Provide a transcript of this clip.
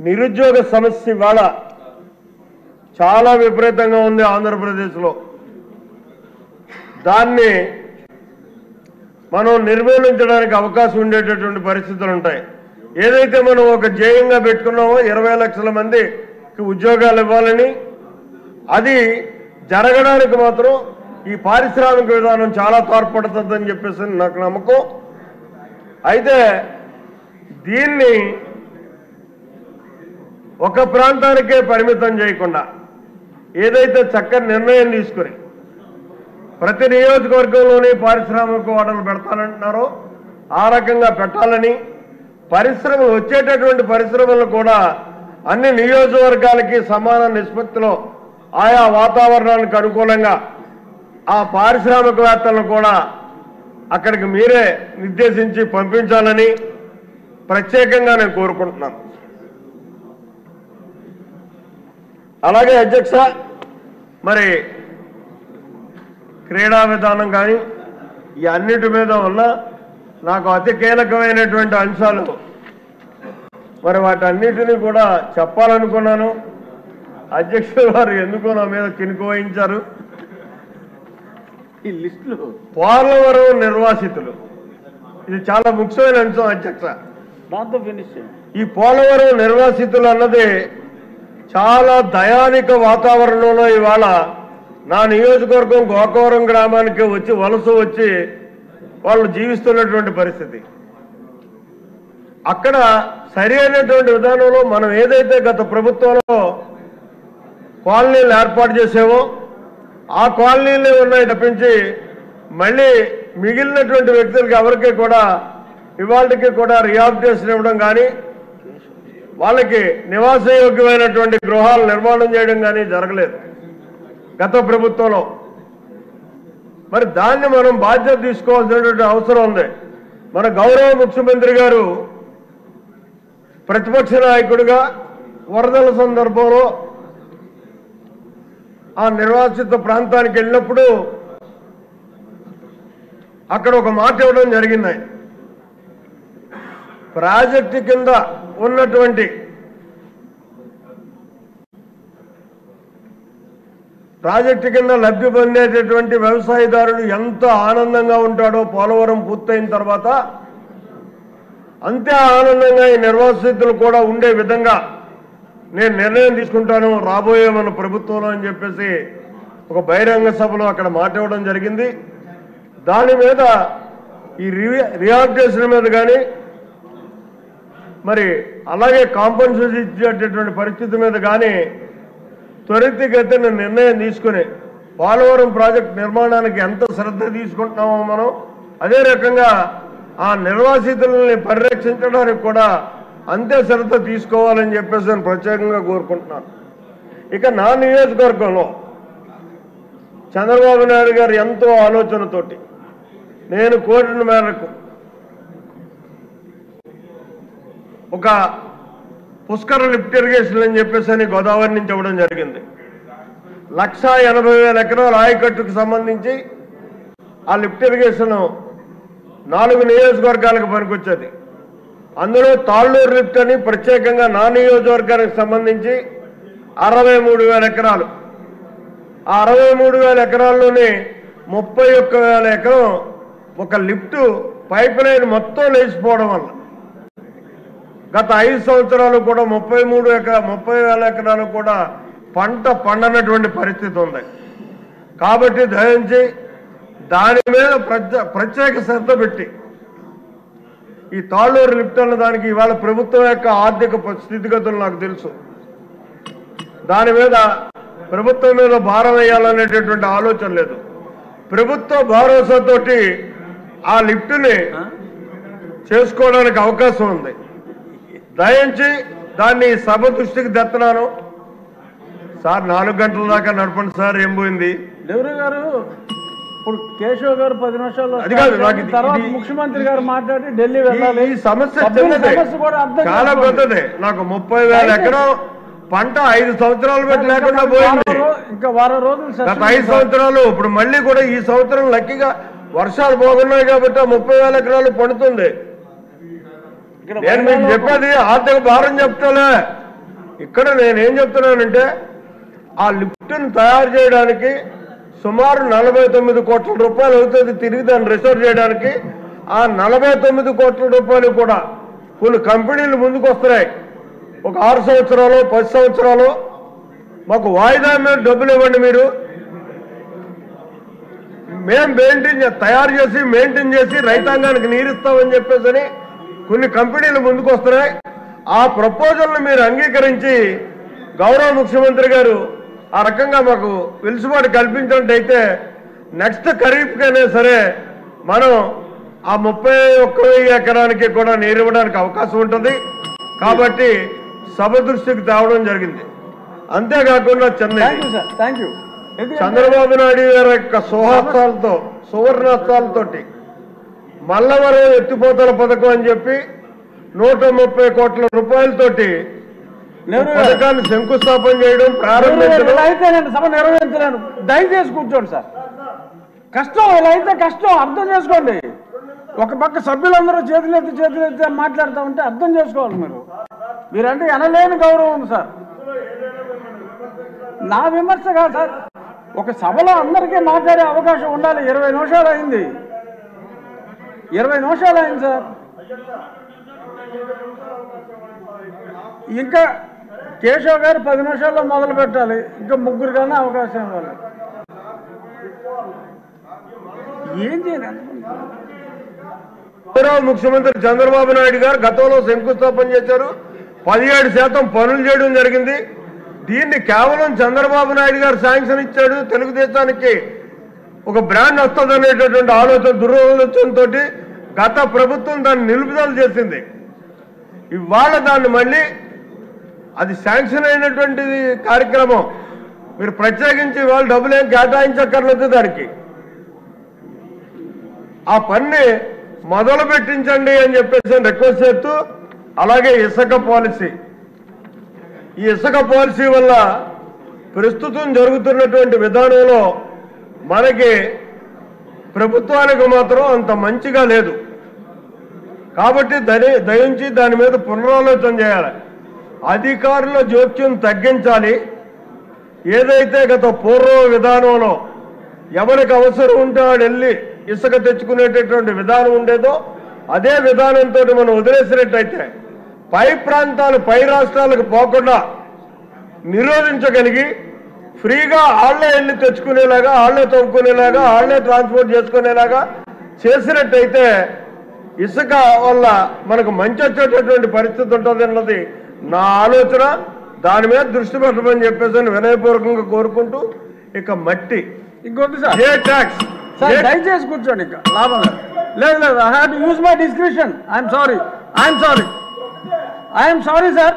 నిరుద్యోగ సమస్య ఇవాళ చాలా విపరీతంగా ఉంది ఆంధ్రప్రదేశ్లో. దాన్ని మనం నిర్మూలించడానికి అవకాశం ఉండేటటువంటి పరిస్థితులు ఉంటాయి. ఏదైతే మనం ఒక జేయంగా పెట్టుకున్నామో ఇరవై లక్షల మందికి ఉద్యోగాలు ఇవ్వాలని అది జరగడానికి మాత్రం ఈ పారిశ్రామిక విధానం చాలా తోడ్పడుతుందని చెప్పేసి నాకు నమ్మకం. అయితే దీన్ని ఒక ప్రాంతానికే పరిమితం చేయకుండా ఏదైతే చక్కని నిర్ణయం తీసుకుని ప్రతి నియోజకవర్గంలోని పారిశ్రామిక వాటలు పెడతానంటున్నారో ఆ రకంగా పెట్టాలని పరిశ్రమలు వచ్చేటటువంటి పరిశ్రమలు కూడా అన్ని నియోజకవర్గాలకి సమాన నిష్పత్తిలో ఆయా వాతావరణానికి అనుకూలంగా ఆ పారిశ్రామికవేత్తలను కూడా అక్కడికి మీరే నిర్దేశించి పంపించాలని ప్రత్యేకంగా నేను కోరుకుంటున్నాను. అలాగే అధ్యక్ష. మరి క్రీడా విధానం కానీ ఈ అన్నిటి మీద ఉన్న నాకు అతి కీలకమైనటువంటి అంశాలు మరి వాటన్నిటిని కూడా చెప్పాలనుకున్నాను. అధ్యక్షుడు వారు ఎందుకో నా మీద కినుకు వహించారు. ఈ లిస్టులు పోలవరం నిర్వాసితులు. ఇది చాలా ముఖ్యమైన అంశం అధ్యక్ష. దాంతో ఫినిష్ ఈ పోలవరం నిర్వాసితులు అన్నది చాలా దయానిక వాతావరణంలో ఇవాళ నా నియోజకవర్గం గోకవరం గ్రామానికి వచ్చి వలస వచ్చి వాళ్ళు జీవిస్తున్నటువంటి పరిస్థితి. అక్కడ సరి అయినటువంటి విధానంలో మనం ఏదైతే గత ప్రభుత్వంలో కాలనీలు ఏర్పాటు చేసామో ఆ కాలనీలు ఉన్నాయి తప్పించి మళ్ళీ మిగిలినటువంటి వ్యక్తులకి ఎవరికి కూడా ఇవాళకి కూడా రిహాబిటేషన్ ఇవ్వడం కానీ వాళ్ళకి నివాసయోగ్యమైనటువంటి గృహాలు నిర్మాణం చేయడం కానీ జరగలేదు గత ప్రభుత్వంలో. మరి దాన్ని మనం బాధ్యత తీసుకోవాల్సినటువంటి అవసరం ఉంది. మన గౌరవ ముఖ్యమంత్రి గారు ప్రతిపక్ష నాయకుడిగా వరదల సందర్భంలో ఆ నిర్వాసిత ప్రాంతానికి వెళ్ళినప్పుడు అక్కడ ఒక మాట ఇవ్వడం జరిగింది. ప్రాజెక్టు కింద ఉన్నటువంటి ప్రాజెక్టు కింద లబ్ధి పొందేటటువంటి వ్యవసాయదారుడు ఎంత ఆనందంగా ఉంటాడో పోలవరం పూర్తయిన తర్వాత అంతే ఆనందంగా ఈ నిర్వాసితులు కూడా ఉండే విధంగా నేను నిర్ణయం తీసుకుంటాను రాబోయే మన ప్రభుత్వంలో అని చెప్పేసి ఒక బహిరంగ సభలో అక్కడ మాట ఇవ్వడం జరిగింది. దాని మీద ఈ రియాక్టేషన్ మీద కానీ మరి అలాగే కాంపన్సేషన్ ఇచ్చేటటువంటి పరిస్థితి మీద కానీ త్వరితగతిన నిర్ణయం తీసుకుని పోలవరం ప్రాజెక్ట్ నిర్మాణానికి ఎంత శ్రద్ధ తీసుకుంటున్నామో మనం అదే రకంగా ఆ నిర్వాసితులని పరిరక్షించడానికి కూడా అంతే శ్రద్ధ తీసుకోవాలని చెప్పేసి నేను ప్రత్యేకంగా కోరుకుంటున్నాను. ఇక నా నియోజకవర్గంలో చంద్రబాబు నాయుడు గారు ఎంతో ఆలోచనతోటి నేను కోరిన మేరకు ఒక పుష్కర లిఫ్ట్ ఇరిగేషన్ అని చెప్పేసి అని గోదావరి నుంచి ఇవ్వడం జరిగింది. లక్ష ఎనభై వేల ఎకరాల ఆయకట్టుకు సంబంధించి ఆ లిఫ్ట్ ఇరిగేషన్ నాలుగు నియోజకవర్గాలకు పనికొచ్చేది. అందులో తాళ్ళూరు లిఫ్ట్ అని ప్రత్యేకంగా నా నియోజకవర్గానికి సంబంధించి అరవై మూడు వేల ఎకరాలు. ఆ అరవై మూడు వేల ఎకరాల్లోనే ముప్పై ఒక్క వేల ఎకరం ఒక లిఫ్ట్ పైప్ లైన్ మొత్తం లేచిపోవడం వల్ల గత ఐదు సంవత్సరాలు కూడా ముప్పై మూడు ఎకరా ముప్పై వేల ఎకరాలు కూడా పంట పండనటువంటి పరిస్థితి ఉంది. కాబట్టి దయించి దాని మీద ప్రత్య- ప్రత్యేక శ్రద్ధ పెట్టి ఈ తాళ్ళూరు లిఫ్ట్ అన్న దానికి ఇవాళ ప్రభుత్వం యొక్క ఆర్థిక స్థితిగతులు నాకు తెలుసు. దాని మీద ప్రభుత్వం మీద భారం వేయాలనేటటువంటి ఆలోచన లేదు. ప్రభుత్వ భరోసాతోటి ఆ లిఫ్ట్ని చేసుకోవడానికి అవకాశం ఉంది. దయించి దాన్ని సభ దృష్టికి తెస్తున్నాను సార్ నాలుగు గంటల దాకా నడపండి సార్ ఏం పోయింది? గారు ఇప్పుడు కేశవ్ గారు పది నిమిషాలు అది కాదు, నాకు తర్వాత ముఖ్యమంత్రి గారు మాట్లాడి ఢిల్లీ వెళ్ళాలి. ఈ సమస్య చాలా. పెద్దదే నాకు ముప్పై వేల ఎకరం పంట ఐదు సంవత్సరాలు పెట్టి లేకుండా పోయింది. ఇంకా వారం రోజులు గత ఐదు సంవత్సరాలు ఇప్పుడు మళ్ళీ కూడా ఈ సంవత్సరం లక్కీగా వర్షాలు బాగున్నాయి కాబట్టి ముప్పై వేల ఎకరాలు పండుతుంది. నేను మీకు చెప్పేది ఆర్థిక భారం చెప్తాలే. ఇక్కడ నేనేం చెప్తున్నానంటే ఆ లిఫ్ట్ని తయారు చేయడానికి సుమారు నలభై తొమ్మిది కోట్ల రూపాయలు అవుతుంది తిరిగి దాన్ని రిసర్వ్ చేయడానికి. ఆ నలభై తొమ్మిది కోట్ల రూపాయలు కూడా కొన్ని కంపెనీలు ముందుకు వస్తున్నాయి. ఒక ఆరు సంవత్సరాలు పది సంవత్సరాలు. మాకు వాయిదా మీద డబ్బులు ఇవ్వండి మీరు. మేము మెయింటైన్ తయారు చేసి మెయింటైన్ చేసి రైతాంగానికి నీరిస్తామని చెప్పేసి అని కొన్ని కంపెనీలు ముందుకు వస్తున్నాయి ఆ ప్రపోజల్ని మీరు అంగీకరించి గౌరవ ముఖ్యమంత్రి గారు ఆ రకంగా మాకు వెలుసుబాటు కల్పించినట్టయితే నెక్స్ట్ ఖరీఫ్కైనా సరే మనం ఆ ముప్పై ఒక్క ఎకరానికి కూడా నీరు ఇవ్వడానికి అవకాశం ఉంటుంది. కాబట్టి సభ దృష్టికి తేవడం జరిగింది. అంతేకాకుండా చెన్నై. చంద్రబాబు నాయుడు గారి యొక్క సుహస్తాలతో సువర్ణాస్తాలతోటి మల్లవరం ఎత్తిపోతల పథకం అని చెప్పి నూట ముప్పై కోట్ల రూపాయలతోటి పథకాన్ని శంకుస్థాపన చేయడం ప్రారంభించడం. సభ దయచేసి కూర్చోండి సార్. కష్టం ఇలా అయితే కష్టం అర్థం చేసుకోండి. ఒక పక్క సభ్యులందరూ చేతులెత్తి చేతులెత్తి అని మాట్లాడుతూ ఉంటే అర్థం చేసుకోవాలి మీరు. మీరంటే ఎనలేని గౌరవం ఉంది సార్. నా విమర్శ కాదు సార్. ఒక సభలో అందరికీ మాట్లాడే అవకాశం ఉండాలి. ఇరవై నిమిషాలు అయింది. ఇరవై నిమిషాలు అయింది సార్. ఇంకా కేశవ్ గారు పది నిమిషాల్లో మొదలు పెట్టాలి. ఇంకా ముగ్గురు కన్నా అవకాశం ఇవ్వాలి. ఏం చేయాలి? ముఖ్యమంత్రి చంద్రబాబు నాయుడు గారు గతంలో శంకుస్థాపన చేశారు. పదిహేడు శాతం పనులు చేయడం జరిగింది. దీన్ని కేవలం చంద్రబాబు నాయుడు గారు శాంక్షన్ ఇచ్చాడు తెలుగుదేశానికి. ఒక బ్రాండ్ వస్తుంది అనేటటువంటి ఆలోచన దురాలోచనతో గత ప్రభుత్వం దాన్ని నిలుపుదల చేసింది. ఇవాళ దాన్ని మళ్ళీ అది శాంక్షన్ అయినటువంటి కార్యక్రమం. మీరు ప్రత్యేకించి ఇవాళ డబ్బులు ఏం కేటాయించక్కర్లేదు దానికి. ఆ పని మొదలు పెట్టించండి అని చెప్పేసి రిక్వెస్ట్ చేస్తూ అలాగే ఇసుక పాలసీ ఈ ఇసుక పాలసీ వల్ల ప్రస్తుతం జరుగుతున్నటువంటి విధానంలో మనకి ప్రభుత్వానికి మాత్రం అంత మంచిగా లేదు. కాబట్టి దయ దయించి దాని మీద పునరాలోచన చేయాలి. అధికారుల జోక్యం తగ్గించాలి. ఏదైతే గత పూర్వ విధానంలో ఎవరికి అవసరం ఉంటే వాడు వెళ్ళి ఇసుక తెచ్చుకునేటటువంటి విధానం ఉండేదో అదే విధానంతో మనం వదిలేసినట్టయితే పై ప్రాంతాలు పై రాష్ట్రాలకు పోకుండా నిరోధించగలిగి ఫ్రీగా ఆళ్ళే వెళ్ళి తెచ్చుకునేలాగా ఆళ్ళే తవ్వుకునేలాగా ఆళ్ళే ట్రాన్స్పోర్ట్ చేసుకునేలాగా చేసినట్టయితే ఇసుక వల్ల మనకు మంచి వచ్చేటటువంటి పరిస్థితి ఉంటుంది అన్నది నా ఆలోచన. దాని మీద దృష్టి పెట్టమని చెప్పేసి వినయపూర్వకంగా కోరుకుంటూ ఇక మట్టి. ఇంకొద్ది సార్. ఏ ట్యాక్స్? సార్ దయచేసి కూర్చోండి ఇంకా. లాభం లేదు. లేదు I have to use my description I'm sorry I'm sorry I'm sorry sir